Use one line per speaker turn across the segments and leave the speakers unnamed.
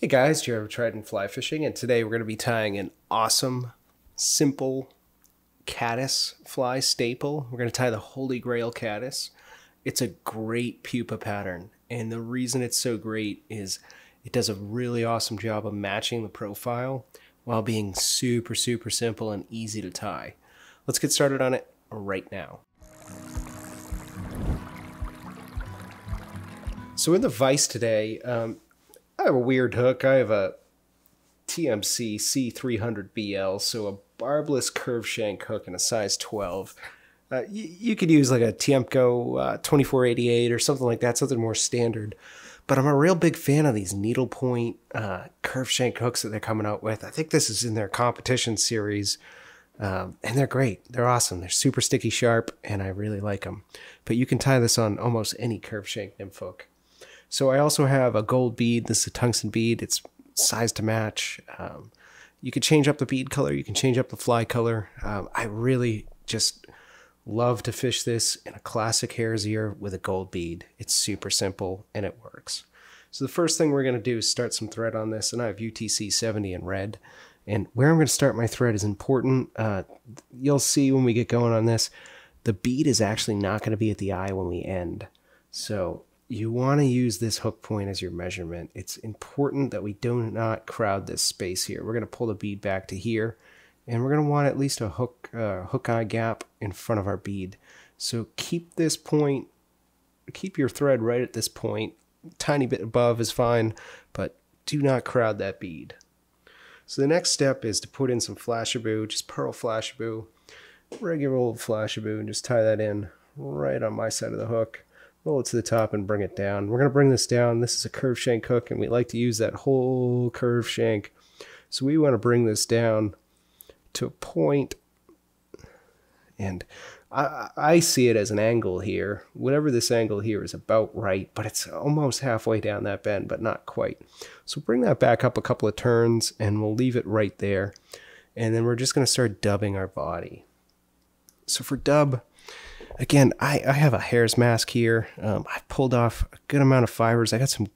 Hey guys, Jared Trident Fly Fishing, and today we're going to be tying an awesome, simple caddis fly staple. We're going to tie the Holy Grail caddis. It's a great pupa pattern, and the reason it's so great is it does a really awesome job of matching the profile while being super, super simple and easy to tie. Let's get started on it right now. So in the vise today, um, I have a weird hook. I have a TMC C300BL, so a barbless curve shank hook in a size 12. Uh, you, you, could use like a Tiemco uh, 2488 or something like that, something more standard. But I'm a real big fan of these needlepoint uh, curve shank hooks that they're coming out with. I think this is in their competition series, um, and they're great. They're awesome. They're super sticky sharp, and I really like them. But you can tie this on almost any curve shank nymph hook. So I also have a gold bead. This is a tungsten bead. It's size to match. Um, you can change up the bead color. You can change up the fly color. Um, I really just love to fish this in a classic hare's ear with a gold bead. It's super simple and it works. So the first thing we're going to do is start some thread on this, and I have UTC 70 in red. And where I'm going to start my thread is important. Uh, you'll see when we get going on this, the bead is actually not going to be at the eye when we end. So you want to use this hook point as your measurement. It's important that we do not crowd this space here. We're going to pull the bead back to here, and we're going to want at least a hook uh, hook eye gap in front of our bead. So keep this point, keep your thread right at this point. Tiny bit above is fine, but do not crowd that bead. So the next step is to put in some Flashabou, just pearl Flashabou, regular old Flashabou, and just tie that in right on my side of the hook roll it to the top and bring it down. We're going to bring this down. This is a curve shank hook, and we like to use that whole curve shank. So we want to bring this down to a point, and I, I see it as an angle here. Whatever this angle here is about right, but it's almost halfway down that bend, but not quite. So bring that back up a couple of turns, and we'll leave it right there. And then we're just going to start dubbing our body. So for dub, again, I, I have a hare's mask here. Um, I pulled off a good amount of fibers. I got some,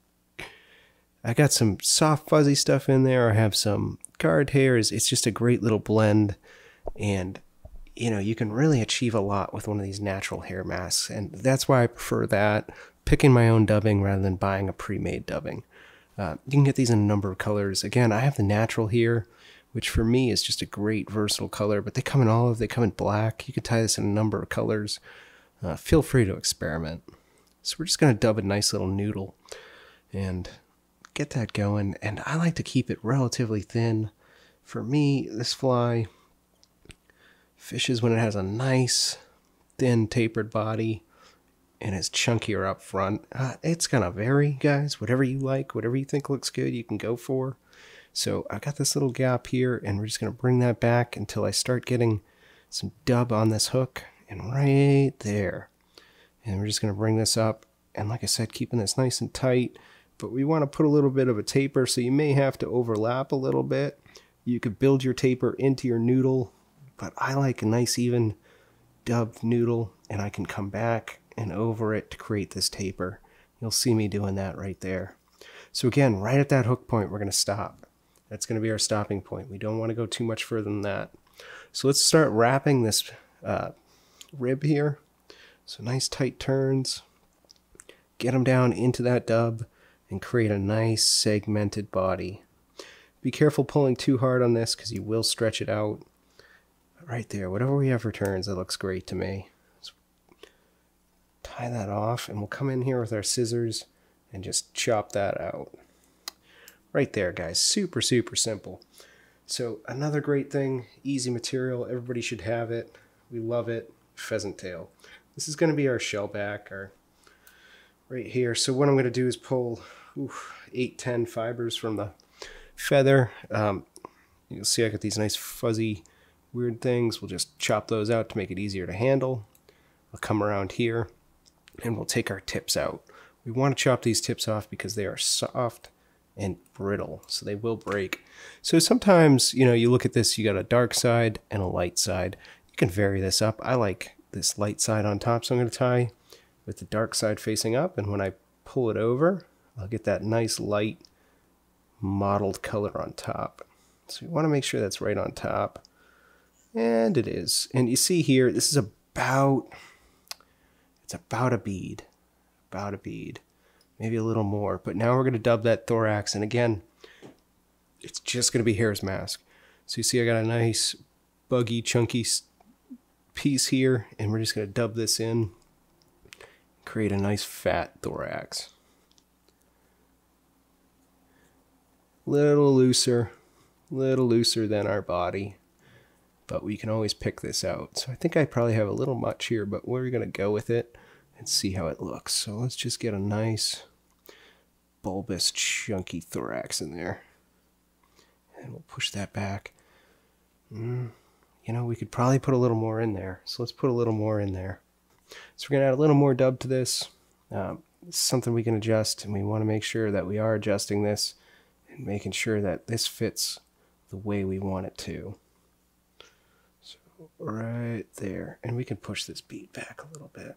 I got some soft fuzzy stuff in there. I have some guard hairs. It's just a great little blend, and you know you can really achieve a lot with one of these natural hair masks, and that's why I prefer that. Picking my own dubbing rather than buying a pre-made dubbing. Uh, you can get these in a number of colors. Again, I have the natural here which for me is just a great versatile color. But they come in olive, they come in black. You can tie this in a number of colors. Uh, feel free to experiment. So we're just going to dub a nice little noodle and get that going. And I like to keep it relatively thin. For me, this fly fishes when it has a nice, thin, tapered body and is chunkier up front. Uh, it's going to vary, guys. Whatever you like, whatever you think looks good, you can go for. So I've got this little gap here and we're just going to bring that back until I start getting some dub on this hook and right there. And we're just going to bring this up. And like I said, keeping this nice and tight, but we want to put a little bit of a taper. So you may have to overlap a little bit. You could build your taper into your noodle, but I like a nice even dubbed noodle and I can come back and over it to create this taper. You'll see me doing that right there. So again, right at that hook point, we're going to stop. That's going to be our stopping point. We don't want to go too much further than that. So let's start wrapping this uh, rib here. So nice tight turns. Get them down into that dub and create a nice segmented body. Be careful pulling too hard on this because you will stretch it out. Right there, whatever we have for turns, that looks great to me. Let's tie that off and we'll come in here with our scissors and just chop that out. Right there, guys. Super, super simple. So another great thing, easy material. Everybody should have it. We love it. Pheasant tail. This is going to be our shell back, our right here. So what I'm going to do is pull oof, 8, 10 fibers from the feather. Um, you'll see I got these nice fuzzy weird things. We'll just chop those out to make it easier to handle. I'll come around here and we'll take our tips out. We want to chop these tips off because they are soft and brittle, so they will break. So sometimes, you know, you look at this, you got a dark side and a light side. You can vary this up. I like this light side on top, so I'm going to tie with the dark side facing up, and when I pull it over, I'll get that nice light mottled color on top. So you want to make sure that's right on top. And it is. And you see here, this is about, it's about a bead. About a bead. Maybe a little more. But now we're going to dub that thorax. And again, it's just going to be hare's mask. So you see I got a nice buggy, chunky piece here. And we're just going to dub this in. Create a nice fat thorax. Little looser. Little looser than our body but we can always pick this out. So I think I probably have a little much here, but we're going to go with it and see how it looks. So let's just get a nice bulbous chunky thorax in there. And we'll push that back. Mm, you know, we could probably put a little more in there. So let's put a little more in there. So we're going to add a little more dub to this. Um, something we can adjust, and we want to make sure that we are adjusting this and making sure that this fits the way we want it to So right there. And we can push this bead back a little bit.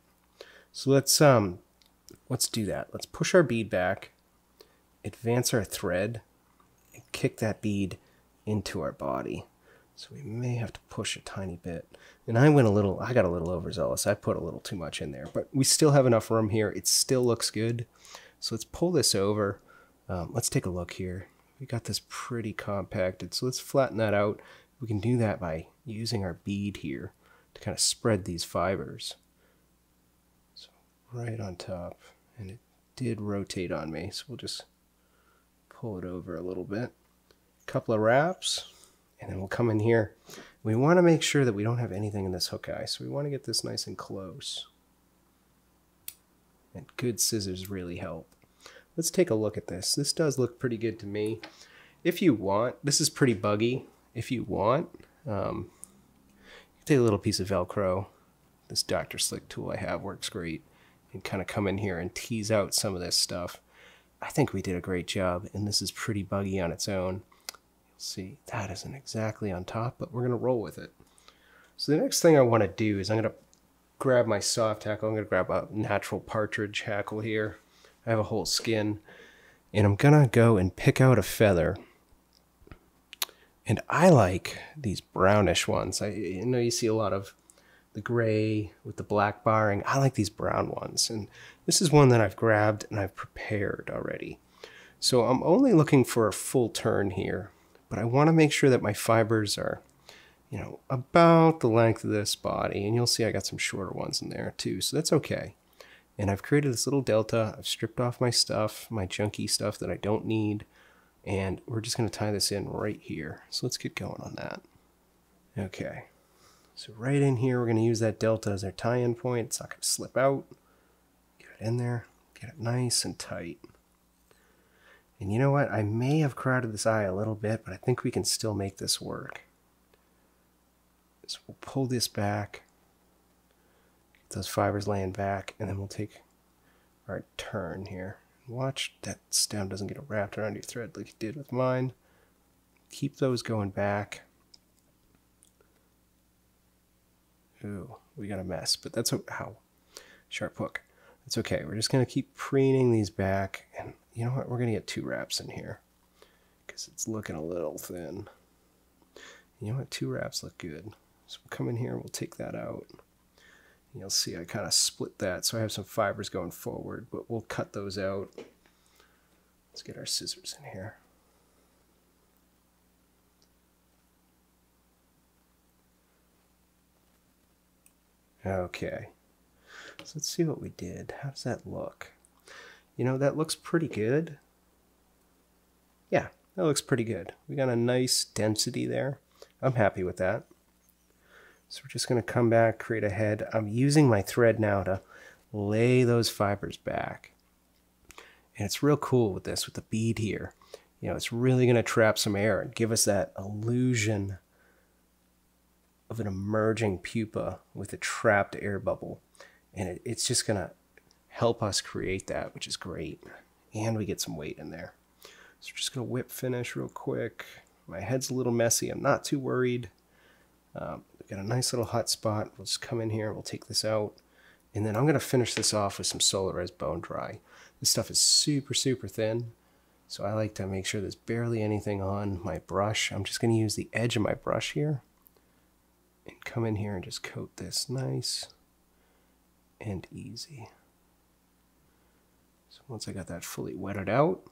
So let's um let's do that. Let's push our bead back, advance our thread, and kick that bead into our body. So we may have to push a tiny bit. And I went a little, I got a little overzealous. I put a little too much in there, but we still have enough room here. It still looks good. So let's pull this over. Um, let's take a look here. We got this pretty compacted. So let's flatten that out. We can do that by using our bead here to kind of spread these fibers. Right on top, and it did rotate on me, so we'll just pull it over a little bit. A couple of wraps, and then we'll come in here. We want to make sure that we don't have anything in this hook eye, so we want to get this nice and close. And good scissors really help. Let's take a look at this. This does look pretty good to me. If you want, this is pretty buggy. If you want, um, take a little piece of Velcro. This Dr. Slick tool I have works great. And kind of come in here and tease out some of this stuff. I think we did a great job, and this is pretty buggy on its own. You'll see that isn't exactly on top, but we're going to roll with it. So the next thing I want to do is I'm going to grab my soft hackle. I'm going to grab a natural partridge hackle here. I have a whole skin. And I'm going to go and pick out a feather and I like these brownish ones. I you know you see a lot of the gray with the black barring. I like these brown ones. And this is one that I've grabbed and I've prepared already. So I'm only looking for a full turn here, but I want to make sure that my fibers are, you know, about the length of this body. And you'll see I got some shorter ones in there too, so that's okay. And I've created this little delta. I've stripped off my stuff, my junky stuff that I don't need. And we're just going to tie this in right here. So let's get going on that. Okay. So right in here, we're going to use that delta as our tie-in point. It's not going to slip out. Get it in there. Get it nice and tight. And you know what? I may have crowded this eye a little bit, but I think we can still make this work. So we'll pull this back. Get those fibers laying back, and then we'll take our turn here. Watch that stem doesn't get wrapped around your thread like it did with mine. Keep those going back. Ooh, we got a mess, but that's how sharp hook. It's okay. We're just going to keep preening these back. And you know what? We're going to get two wraps in here because it's looking a little thin. You know what? Two wraps look good. So we'll come in here, we'll take that out. You'll see I kind of split that, so I have some fibers going forward, but we'll cut those out. Let's get our scissors in here. Okay, so let's see what we did. How does that look? You know, that looks pretty good. Yeah, that looks pretty good. We got a nice density there. I'm happy with that. So we're just going to come back, create a head. I'm using my thread now to lay those fibers back. And it's real cool with this, with the bead here. You know, it's really going to trap some air and give us that illusion of an emerging pupa with a trapped air bubble. And it, it's just going to help us create that, which is great. And we get some weight in there. So we're just going to whip finish real quick. My head's a little messy. I'm not too worried. Um, we've got a nice little hot spot. We'll just come in here, we'll take this out, and then I'm going to finish this off with some Solarez Bone Dry. This stuff is super, super thin, So I like to make sure there's barely anything on my brush. I'm just going to use the edge of my brush here and come in here and just coat this nice and easy. So once I got that fully wetted out,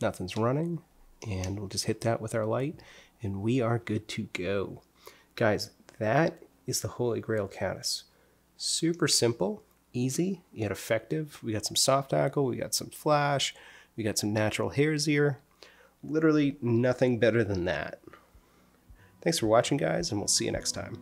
nothing's running, and we'll just hit that with our light, and we are good to go. Guys, that is the Holy Grail Caddis. Super simple, easy, yet effective. We got some soft hackle, we got some flash, we got some natural hare's ear. Literally nothing better than that. Thanks for watching, guys, and we'll see you next time.